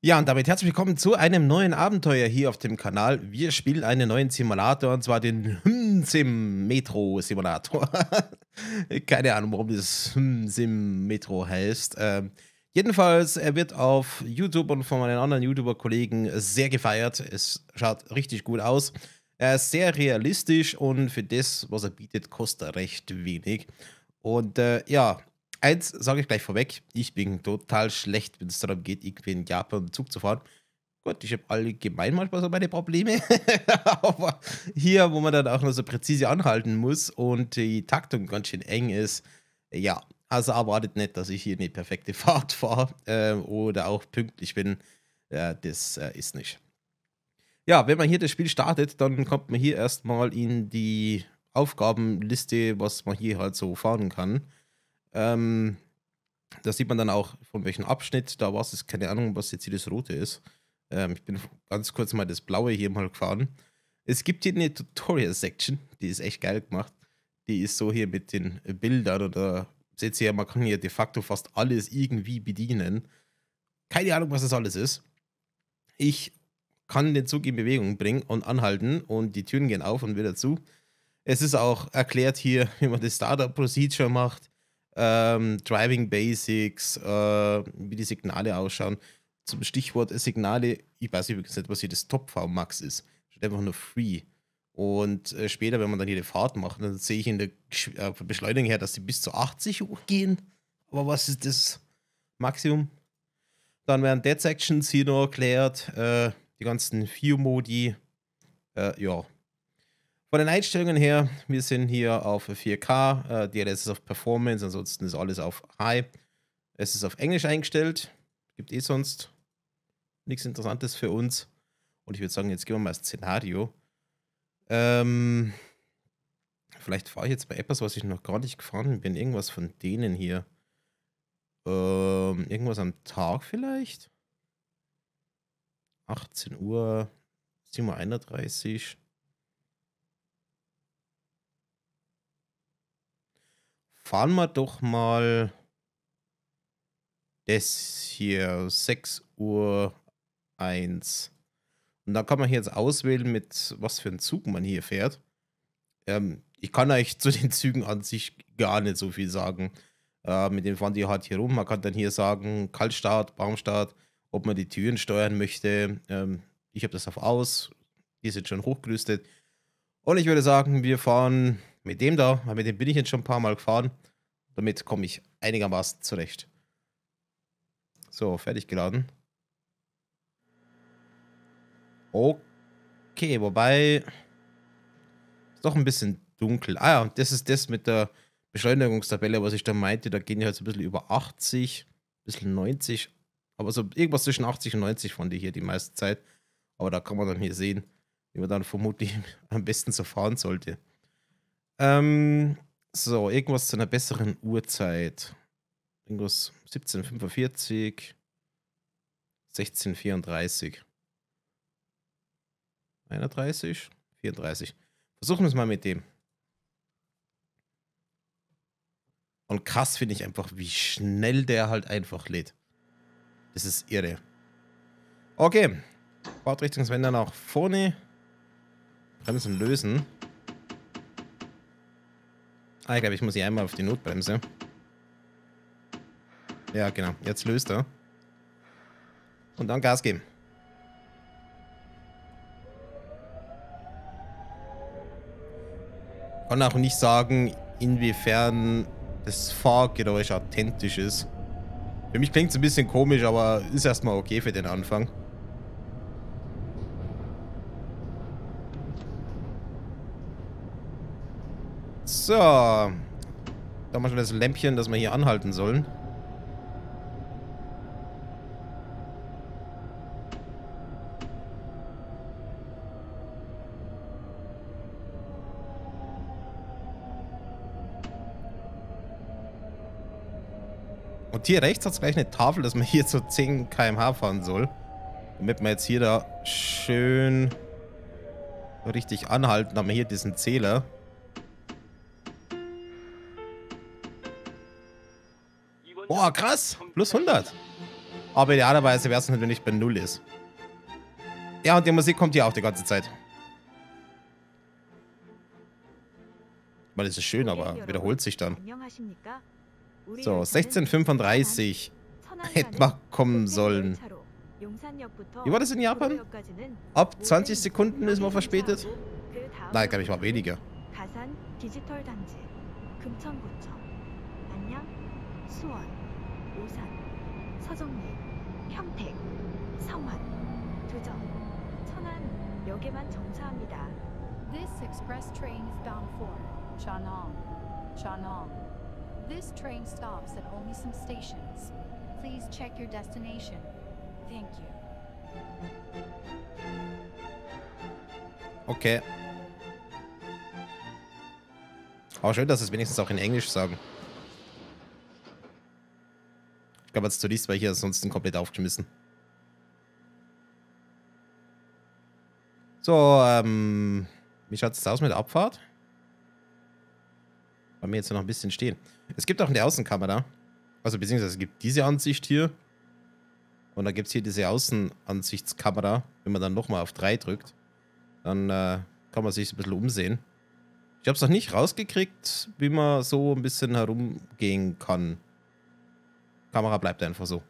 Ja, und damit herzlich willkommen zu einem neuen Abenteuer hier auf dem Kanal. Wir spielen einen neuen Simulator und zwar den Sim Metro Simulator. Keine Ahnung, warum das Sim Metro heißt. Ähm, jedenfalls, er wird auf YouTube und von meinen anderen YouTuber-Kollegen sehr gefeiert. Es schaut richtig gut aus. Er ist sehr realistisch und für das, was er bietet, kostet er recht wenig. Und äh, ja, eins sage ich gleich vorweg, ich bin total schlecht, wenn es darum geht, irgendwie in Japan Zug zu fahren. Gut, ich habe allgemein manchmal so meine Probleme, aber hier, wo man dann auch noch so präzise anhalten muss und die Taktung ganz schön eng ist, ja, also erwartet nicht, dass ich hier eine perfekte Fahrt fahre äh, oder auch pünktlich bin. Äh, das äh, ist nicht. Ja, wenn man hier das Spiel startet, dann kommt man hier erstmal in die Aufgabenliste, was man hier halt so fahren kann. Ähm, da sieht man dann auch, von welchem Abschnitt da war es. Keine Ahnung, was jetzt hier das Rote ist. Ähm, ich bin ganz kurz mal das Blaue hier mal gefahren. Es gibt hier eine Tutorial-Section, die ist echt geil gemacht. Die ist so hier mit den Bildern oder seht ihr ja, man kann hier de facto fast alles irgendwie bedienen. Keine Ahnung, was das alles ist. Ich kann den Zug in Bewegung bringen und anhalten und die Türen gehen auf und wieder zu. Es ist auch erklärt hier, wie man das Startup Procedure macht ähm, Driving Basics, äh, wie die Signale ausschauen. Zum Stichwort Signale, ich weiß übrigens nicht, was hier das Top-V Max ist. Steht einfach nur Free. Und äh, später, wenn man dann die Fahrt macht, dann sehe ich in der äh, Beschleunigung her, dass die bis zu 80 hochgehen. Aber was ist das Maximum? Dann werden Dead Sections hier noch erklärt, äh, die ganzen View-Modi. Äh, ja, von den Einstellungen her, wir sind hier auf 4K, äh, DLS ist auf Performance, ansonsten ist alles auf High. Es ist auf Englisch eingestellt, gibt eh sonst nichts Interessantes für uns. Und ich würde sagen, jetzt gehen wir mal das Szenario. Ähm, vielleicht fahre ich jetzt bei etwas, was ich noch gar nicht gefahren bin. Irgendwas von denen hier. Ähm, irgendwas am Tag vielleicht? 18 Uhr, 7.31 Uhr. Fahren wir doch mal das hier, 6 Uhr 1. Und da kann man hier jetzt auswählen, mit was für einem Zug man hier fährt. Ähm, ich kann euch zu den Zügen an sich gar nicht so viel sagen. Äh, mit dem fahren die halt hier rum. Man kann dann hier sagen, Kaltstart, Baumstart, ob man die Türen steuern möchte. Ähm, ich habe das auf aus. Die sind schon hochgerüstet. Und ich würde sagen, wir fahren mit dem da, weil mit dem bin ich jetzt schon ein paar Mal gefahren. Damit komme ich einigermaßen zurecht. So, fertig geladen. Okay, wobei ist doch ein bisschen dunkel. Ah ja, das ist das mit der Beschleunigungstabelle, was ich da meinte. Da gehen die halt so ein bisschen über 80, ein bisschen 90. Aber so irgendwas zwischen 80 und 90 von die hier die meiste Zeit. Aber da kann man dann hier sehen, wie man dann vermutlich am besten so fahren sollte. Ähm, so, irgendwas zu einer besseren Uhrzeit. Irgendwas 1745, 1634. 31, 34. Versuchen wir es mal mit dem. Und krass finde ich einfach, wie schnell der halt einfach lädt. Das ist irre. Okay. Fahrtrichtungswender nach vorne. Bremsen lösen. Ah, ich glaube, ich muss hier einmal auf die Notbremse. Ja, genau. Jetzt löst er. Und dann Gas geben. Kann auch nicht sagen, inwiefern das Fahrgeräusch authentisch ist. Für mich klingt es ein bisschen komisch, aber ist erstmal okay für den Anfang. So. Da haben wir schon das Lämpchen, das wir hier anhalten sollen. Und hier rechts hat es gleich eine Tafel, dass man hier zu 10 km/h fahren soll. Damit wir jetzt hier da schön richtig anhalten, haben wir hier diesen Zähler. Boah, krass. Plus 100. Aber idealerweise wäre es wenn nicht bei Null ist. Ja, und die Musik kommt hier auch die ganze Zeit. Weil es ist schön, aber wiederholt sich dann. So, 1635 hätte man kommen sollen. Wie war das in Japan? Ab 20 Sekunden ist man verspätet? Nein, glaube ich war weniger. This express train is bound for Chanong. Chanong. This train stops at only some stations. Please check your destination. Thank you. Okay. Aber schön, dass es wenigstens auch in Englisch sagen. Ich glaube, als Tourist war ich hier ansonsten komplett aufgeschmissen. So, ähm, wie schaut es aus mit der Abfahrt? Bei mir jetzt noch ein bisschen stehen. Es gibt auch eine Außenkamera. Also beziehungsweise es gibt diese Ansicht hier. Und dann gibt es hier diese Außenansichtskamera. Wenn man dann nochmal auf 3 drückt, dann äh, kann man sich ein bisschen umsehen. Ich habe es noch nicht rausgekriegt, wie man so ein bisschen herumgehen kann. Kamera bleibt einfach so.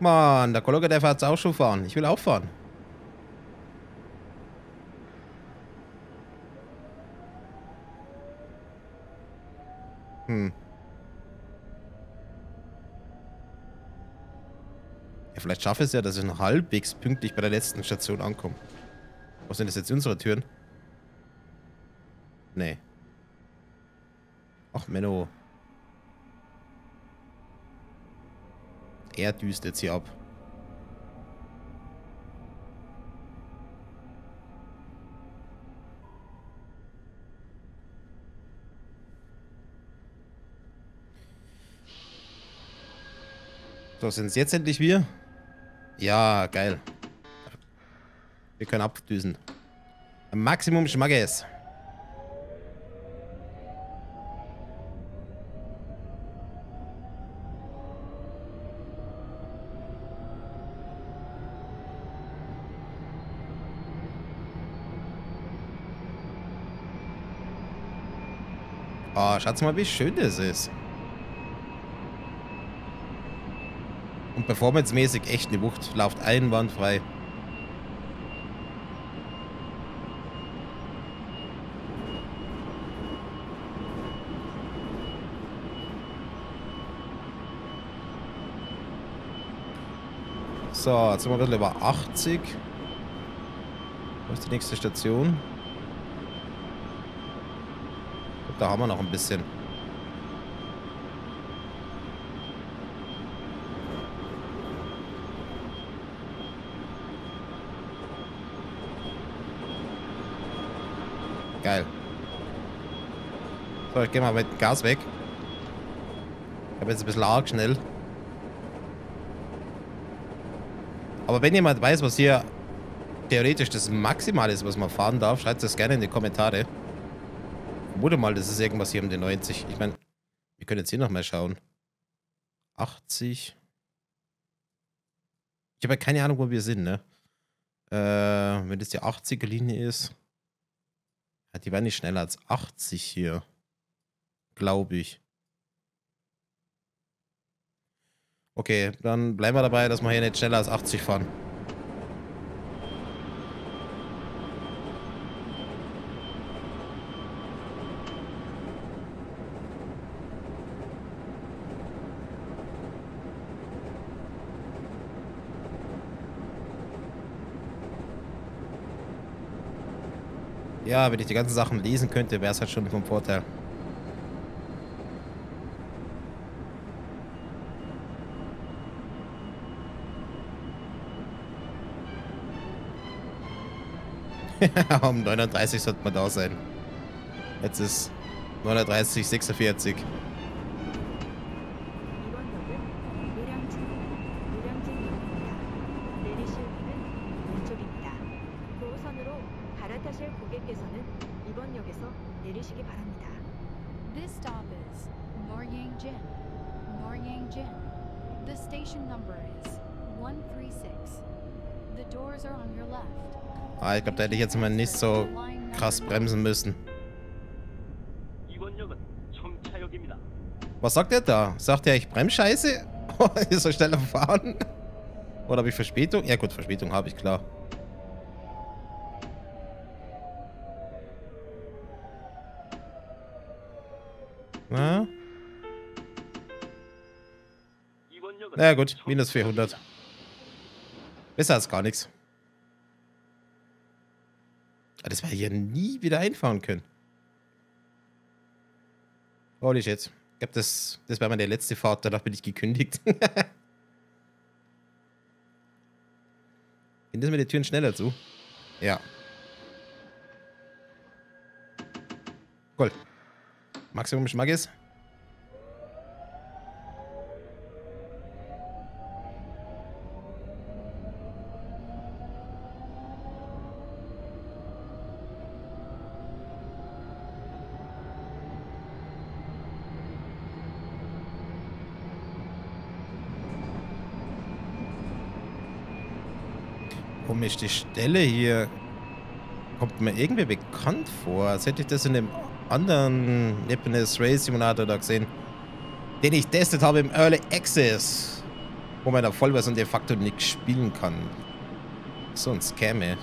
Mann, der Kollege darf jetzt auch schon fahren. Ich will auch fahren. Hm. Ja, vielleicht schaffe ich es ja, dass ich noch halbwegs pünktlich bei der letzten Station ankomme. Was sind das jetzt unsere Türen? Nee. Ach, Menno. Er düst jetzt hier ab. So, sind es jetzt endlich wir? Ja, geil. Wir können abdüsen. Maximum Schmackes. Oh, schaut mal, wie schön das ist. Und performancemäßig echt eine Wucht. Lauft einwandfrei. So, jetzt sind wir ein bisschen über 80. Wo ist die nächste Station? Da haben wir noch ein bisschen. Geil. So, ich gehe mal mit Gas weg. Ich habe jetzt ein bisschen arg schnell. Aber wenn jemand weiß, was hier theoretisch das Maximal ist, was man fahren darf, schreibt es gerne in die Kommentare vermute mal, das ist irgendwas hier um den 90. Ich meine, wir können jetzt hier nochmal schauen. 80. Ich habe ja keine Ahnung, wo wir sind, ne? Äh, wenn das die 80er Linie ist. Ja, die war nicht schneller als 80 hier. Glaube ich. Okay, dann bleiben wir dabei, dass wir hier nicht schneller als 80 fahren. Ja, wenn ich die ganzen Sachen lesen könnte, wäre es halt schon vom Vorteil. um 39 sollte man da sein. Jetzt ist 39, 46. This stop is Noryangjin. Noryangjin. The station number is 136. The doors are on your left. Ah, ich glaube, da hätte ich jetzt mal nicht so krass bremsen müssen. Was sagt er da? Sagt er, ich bremse scheiße? Oh, ist er schneller fahren? Oder habe ich Verspätung? Ja gut, Verspätung habe ich, klar. Na? Na ja, gut, minus 400. Besser als gar nichts. Ah, Das werde ich ja nie wieder einfahren können. Holy shit. Ich glaube, das, das war meine letzte Fahrt, danach bin ich gekündigt. Gehen das mit den Türen schneller zu? Ja. Cool. Maximum Schmackes. Komisch, die Stelle hier kommt mir irgendwie bekannt vor, als hätte ich das in einem anderen Japanese Race Simulator da gesehen, den ich testet habe im Early Access, wo man der Vollversion de facto nicht spielen kann. So ein Scam, ey.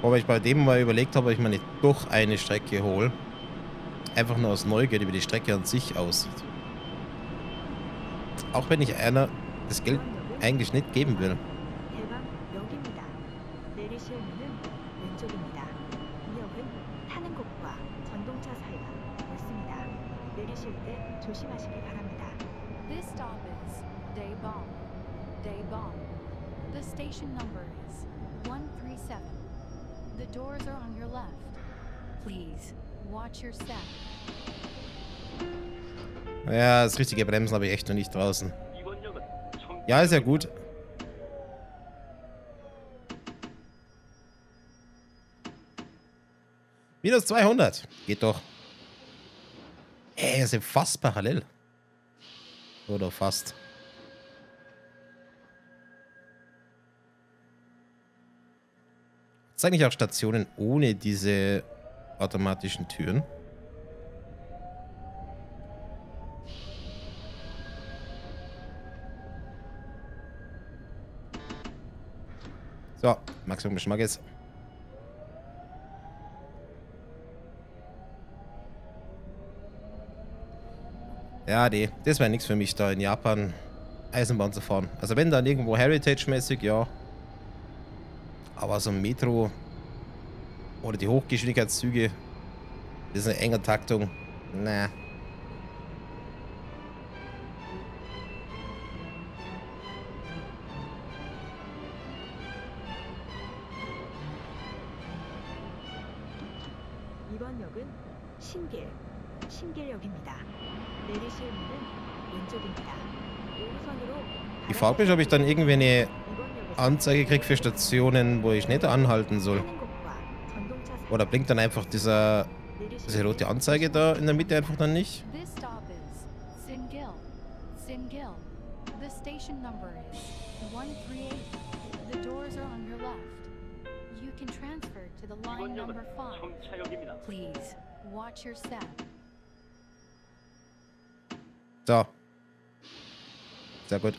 Wobei ich bei dem mal überlegt habe, ob ich mir nicht doch eine Strecke hole. Einfach nur aus Neugierde, wie die Strecke an sich aussieht. Auch wenn ich einer das Geld eigentlich nicht geben will. das richtige Bremsen habe ich echt noch nicht draußen. Ja, ist ja gut. Minus 200. Geht doch. Ey, wir sind fast parallel. Oder fast. Zeige ich auch Stationen ohne diese automatischen Türen. So, Maximum Schmackes. Ja, nee, das wäre nichts für mich, da in Japan Eisenbahn zu fahren. Also wenn dann irgendwo Heritage-mäßig, ja. Aber so ein Metro oder die Hochgeschwindigkeitszüge, das ist eine enge Taktung. Na. 이번 역은 신길, 신길역입니다. 내리실 문은 왼쪽입니다. 5호선으로 Ich frage mich, ob ich dann irgendwie eine 이번 역에서 Anzeige kriege für Stationen, wo ich nicht anhalten soll. 타는 곳과 전동차 사이 Oder blinkt dann einfach dieser, 내리실 diese 때 rote Anzeige da in der Mitte einfach dann nicht? This stop is Singil. Singil. The station number is 138. The doors are on your left. You can transfer to the line 이번 역은 number 5. Please, watch your step. So. Sehr gut.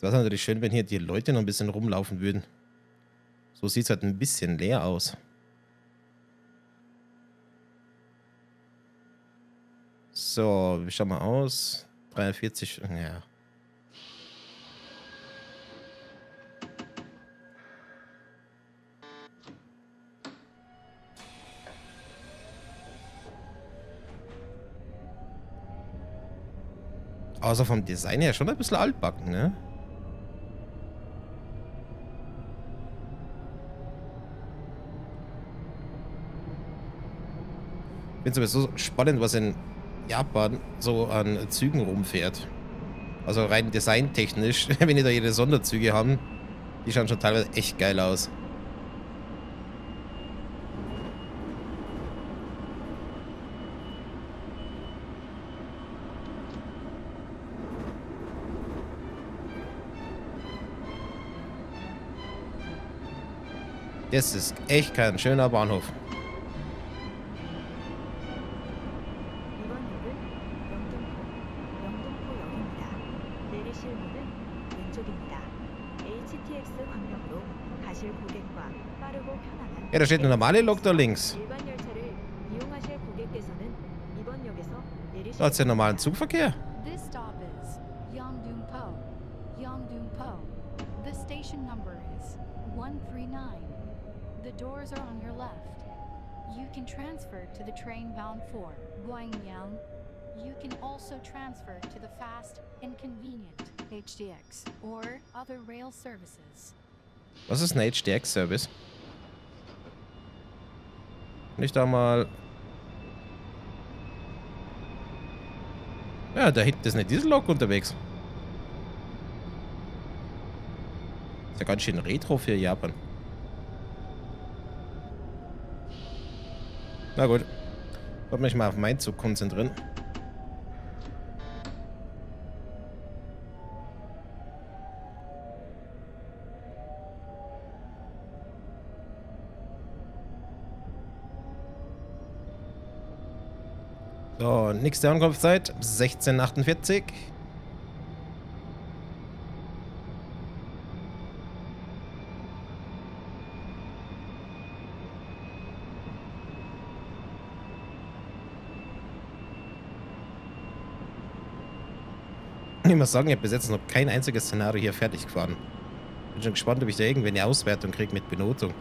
Das wäre natürlich schön, wenn hier die Leute noch ein bisschen rumlaufen würden. So sieht es halt ein bisschen leer aus. So, wie schauen wir aus? 43, ja. Außer vom Design her schon ein bisschen altbacken, ne? Ich finde sowieso spannend, was in Japan so an Zügen rumfährt. Also rein designtechnisch, wenn die da ihre Sonderzüge haben, die schauen schon teilweise echt geil aus. Das ist echt kein schöner Bahnhof. Ja, da steht eine normale Lok da links. Da hat es ja normalen Zugverkehr. The station number is 139. The doors are on your left. You can transfer to the train bound for Gwangyang. You can also transfer to the fast and convenient HDX or other rail services. Was ist ein HDX-Service? Nicht da mal... Ja, da hinten ist eine Diesellok unterwegs. Ist ja ganz schön retro für Japan. Na gut. Ich wollte mich mal auf meinen Zug konzentrieren. So, nächste Ankunftszeit 1648. Ich muss sagen, ich habe bis jetzt noch kein einziges Szenario hier fertig gefahren. Bin schon gespannt, ob ich da irgendwie eine Auswertung kriege mit Benotung.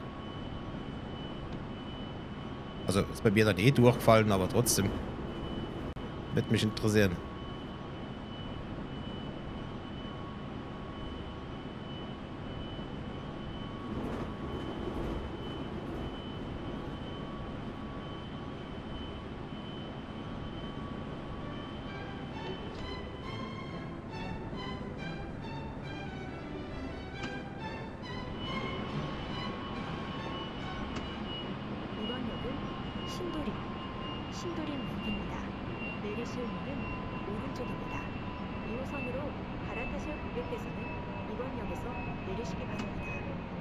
Also ist bei mir dann eh durchgefallen, aber trotzdem. Wird mich interessieren. 신도림역입니다. 내리실 문은 오른쪽입니다. 2호선으로 갈아타실 고객께서는 이번 역에서 내리시기 바랍니다.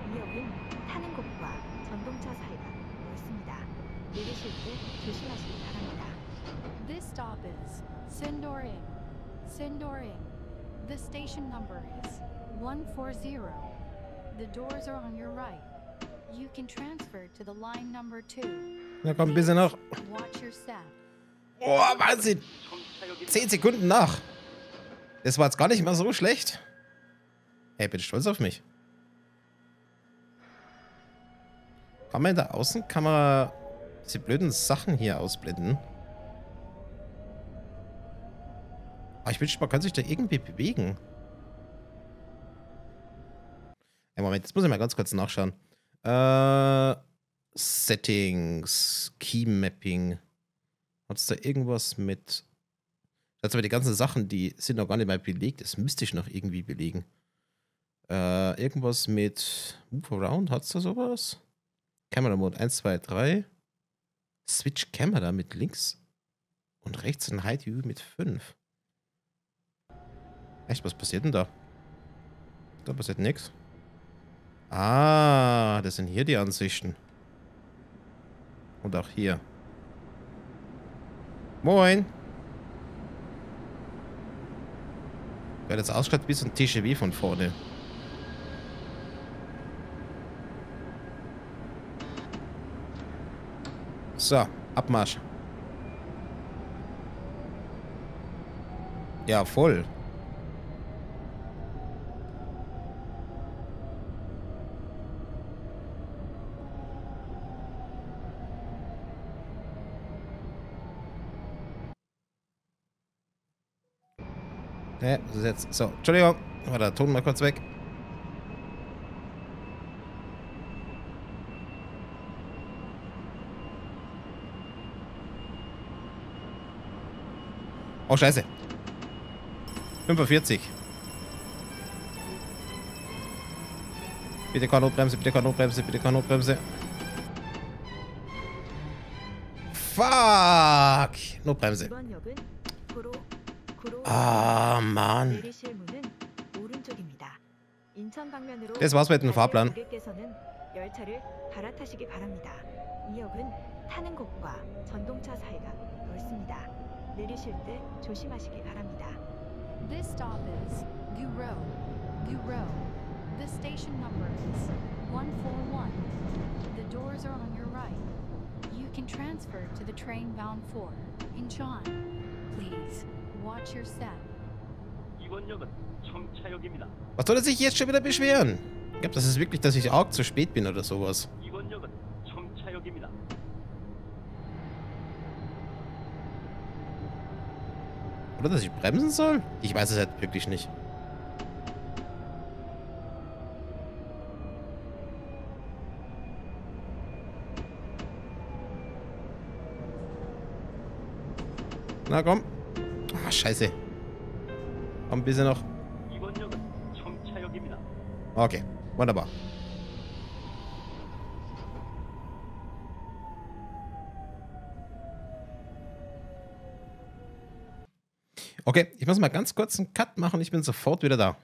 이 역은 타는 곳과 전동차 사이가 넓습니다. 내리실 때 조심하시기 바랍니다. This stop is Sindoring. Sindoring. The station number is 140. The doors are on your right. You can transfer to the line number 2. Na komm, ein bisschen noch. Oh, Wahnsinn. Zehn Sekunden nach. Das war jetzt gar nicht mal so schlecht. Hey, bin stolz auf mich. Kann man in der Außenkamera diese blöden Sachen hier ausblenden? Ah, ich wünschte, man kann sich da irgendwie bewegen. Hey, Moment, jetzt muss ich mal ganz kurz nachschauen. Äh... Settings, Key Mapping. Hat es da irgendwas mit. Aber die ganzen Sachen, die sind noch gar nicht mal belegt. Das müsste ich noch irgendwie belegen. Äh, irgendwas mit Move Around, hat es da sowas? Camera Mode 1, 2, 3. Switch Camera mit links und rechts ein Hide View mit 5. Echt, was passiert denn da? Da passiert nichts. Ah, das sind hier die Ansichten. Und auch hier. Moin. Weil das ausschaut wie so ein TGV von vorne. So, Abmarsch. Ja, voll. Ne, das ist jetzt. So, Entschuldigung. Warte, Ton mal kurz weg. Oh, scheiße. 45. Bitte keine Notbremse, bitte keine Notbremse, bitte keine Notbremse. Fuck! Notbremse. Mann. 내리실 문은 오른쪽입니다. 인천 방면으로 Das war's mit dem 가실 Fahrplan. 고객께서는 열차를 갈아타시기 바랍니다. 이 역은 타는 곳과 전동차 사이가 넓습니다. 내리실 때 조심하시기 바랍니다. This stop is Guro. Guro. The station number is 141. The doors are on your right. You can transfer to the train bound for Incheon. Please Was soll er sich jetzt schon wieder beschweren? Ich glaube, das ist wirklich, dass ich arg zu spät bin oder sowas. Oder dass ich bremsen soll? Ich weiß es halt wirklich nicht. Na komm scheiße. Komm, bisschen noch. Okay, wunderbar. Okay, ich muss mal ganz kurz einen Cut machen. Ich bin sofort wieder da.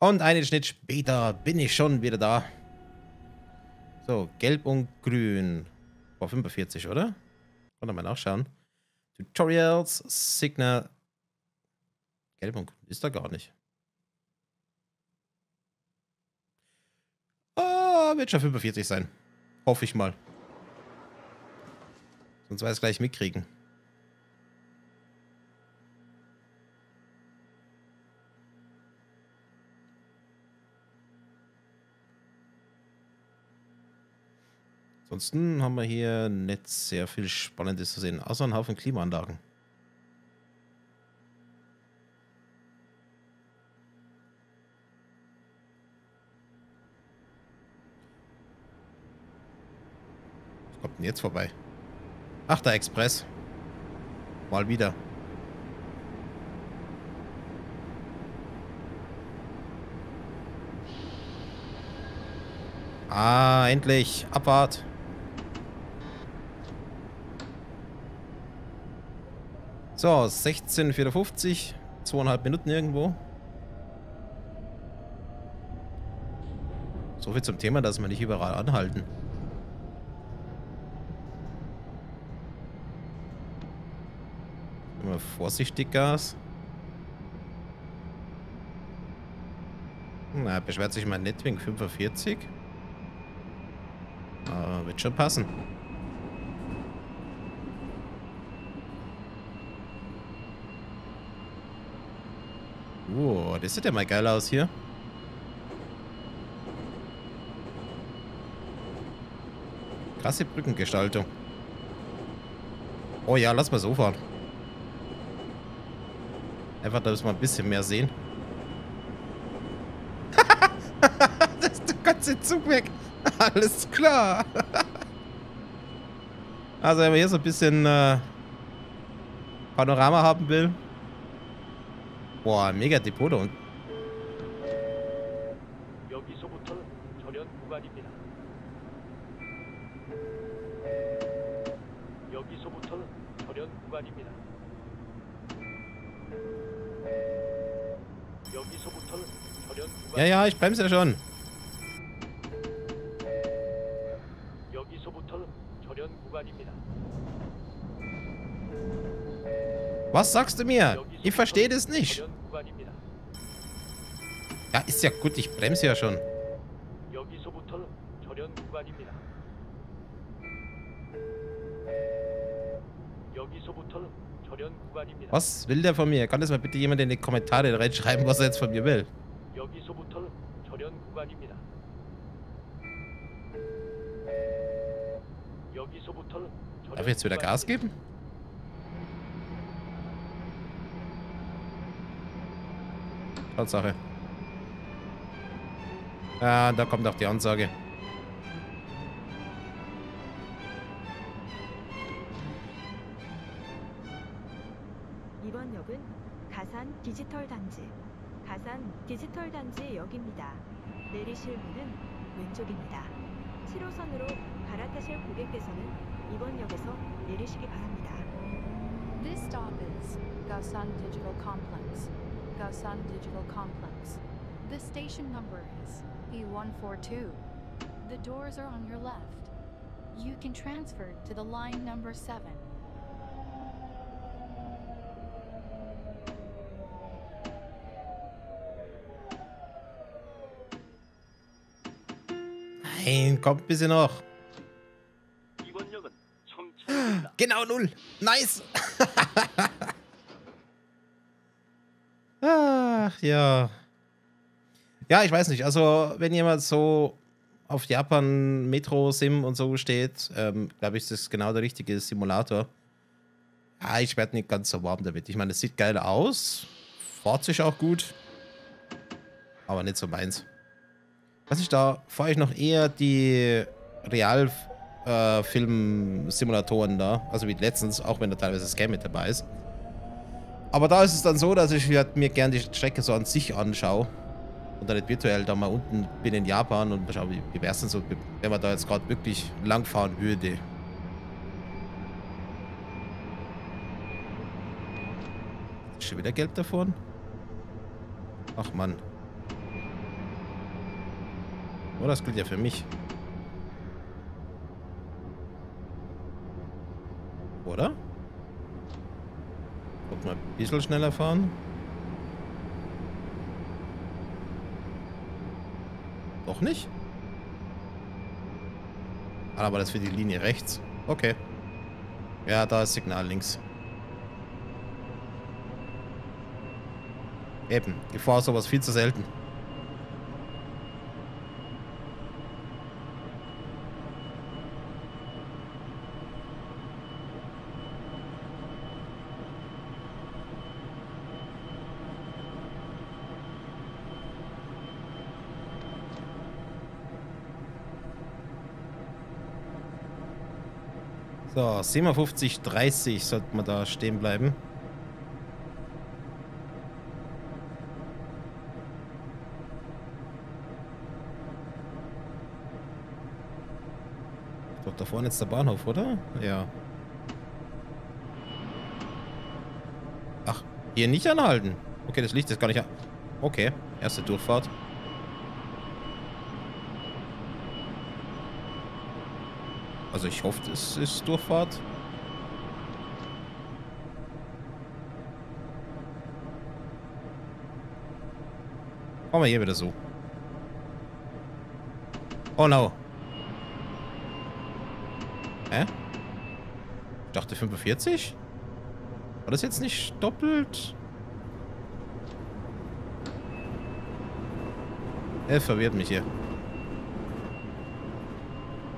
Und einen Schnitt später bin ich schon wieder da. So, gelb und grün. Vor 45, oder? Wollen wir mal nachschauen. Tutorials, Signal. Gelb und grün ist da gar nicht. Ah, wird schon 45 sein. Hoffe ich mal. Sonst wir es gleich mitkriegen. Ansonsten haben wir hier nicht sehr viel Spannendes zu sehen, außer einen Haufen Klimaanlagen. Was kommt denn jetzt vorbei? Ach, der Express. Mal wieder. Ah, endlich. Abfahrt. So, 16,54. Zweieinhalb Minuten irgendwo. So viel zum Thema, dass wir nicht überall anhalten. Immer vorsichtig Gas. Na, beschwert sich mein Netwing 45. Ah, wird schon passen. Uh, das sieht ja mal geil aus hier. Krasse Brückengestaltung. Oh ja, lass mal so fahren. Einfach, dass wir ein bisschen mehr sehen. das ist der ganze Zug weg. Alles klar. also, wenn man hier so ein bisschen äh, Panorama haben will. 와 mega Depot da unten. Ja, ja, ich bremse schon. Was sagst du mir? Ich verstehe das nicht. Ja, ist ja gut. Ich bremse ja schon. Was will der von mir? Kann das mal bitte jemand in die Kommentare reinschreiben, was er jetzt von mir will? Darf ich jetzt wieder Gas geben? Tatsache. Ja, da kommt auch die Ansage. 이번 역은 가산 디지털 단지, 가산 디지털 단지 역입니다. 내리실 문은 왼쪽입니다. 7호선으로 갈아타실 고객께서는 이번 역에서 내리시기 바랍니다. This stop is Gasan Digital Complex. Gaussian Digital Complex. The station number is E142. The doors are on your left. You can transfer to the line number 7. Nein, kommt ein bisschen noch. Genau null. Nice. ja. Ja, ich weiß nicht. Also, wenn jemand so auf Japan Metro Sim und so steht, ähm, glaube ich, ist das genau der richtige Simulator. Ja, ich werde nicht ganz so warm damit. Ich meine, es sieht geil aus, fahrt sich auch gut, aber nicht so meins. Was ich da fahre ich noch eher die Realfilm-Simulatoren da, also wie letztens, auch wenn da teilweise Scam mit dabei ist. Aber da ist es dann so, dass ich halt mir gern die Strecke so an sich anschaue und dann nicht virtuell da mal unten bin in Japan und mal schaue, wie, wie wäre es denn so, wenn man da jetzt gerade wirklich langfahren würde. Ist schon wieder gelb davon? Ach Mann. Oh, das gilt ja für mich. Oder? Guck mal, ein bisschen schneller fahren. Doch nicht? Ah, aber das für die Linie rechts. Okay. Ja, da ist Signal links. Eben, ich fahre sowas viel zu selten. So, 57, 30 sollte man da stehen bleiben. Doch da vorne ist der Bahnhof, oder? Ja. Ach, hier nicht anhalten. Okay, das Licht ist gar nicht an. Okay, erste Durchfahrt. Also ich hoffe, es ist Durchfahrt. Machen wir hier wieder so. Oh no. Hä? Ich dachte 45? War das jetzt nicht doppelt? Er verwirrt mich hier.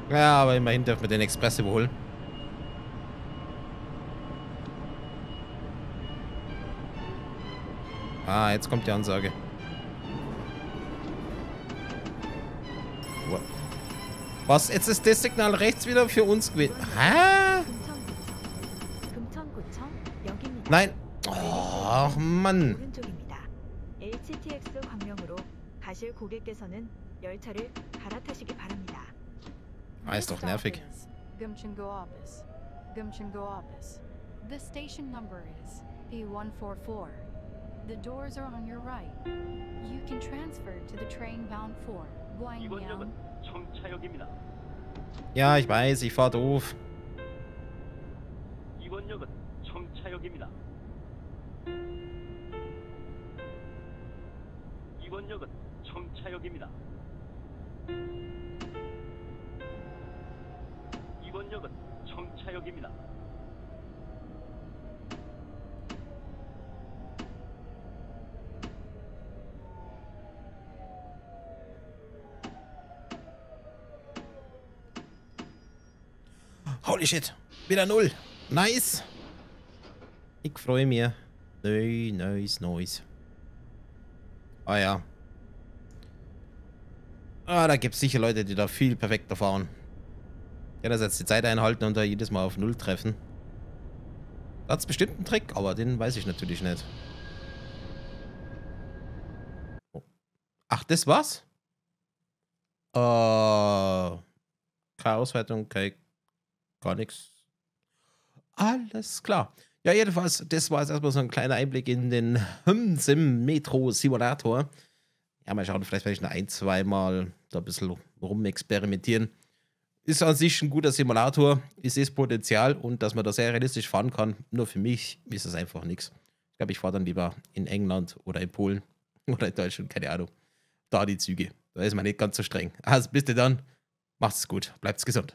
Ja, aber immerhin dürfen wir den Express überholen. Ah, jetzt kommt die Ansage. What? Was? Jetzt ist das Signal rechts wieder für uns gewesen. Hä? 금천구청. 금천구청 여기입니다. Nein. Oh, Mann. 오른쪽입니다. HTX 광명으로 가실 고객께서는 열차를 갈아타시기 바랍니다. Ah, ist doch nervig. The station number is P144. The doors are on your right. You can transfer to the train bound for Guangyang. Ja, ich weiß, ich fahr doof. 이번 역은 청차역입니다. 이번 역은 청차역입니다. 이번 역은 청차역입니다. Holy shit. Wieder null. Nice. Ich freue mich. Neu, neues, neues. Ah ja. Ah, da gibt es sicher Leute, die da viel perfekter fahren. Einerseits die Zeit einhalten und da jedes Mal auf Null treffen. Da hat es bestimmt einen Trick, aber den weiß ich natürlich nicht. Oh. Ach, das war's? Äh, keine Auswertung, kein, gar nichts. Alles klar. Ja, jedenfalls, das war jetzt erstmal so ein kleiner Einblick in den Sim Metro Simulator. Ja, mal schauen, vielleicht werde ich noch ein, zweimal da ein bisschen rumexperimentieren. Ist an sich ein guter Simulator, ist das Potenzial und dass man da sehr realistisch fahren kann. Nur für mich ist es einfach nichts. Ich glaube, ich fahre dann lieber in England oder in Polen oder in Deutschland, keine Ahnung. Da die Züge. Da ist man nicht ganz so streng. Also bis dann, macht's gut, bleibt's gesund.